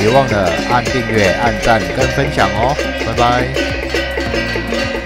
别忘了按订阅按赞跟分享哦拜拜。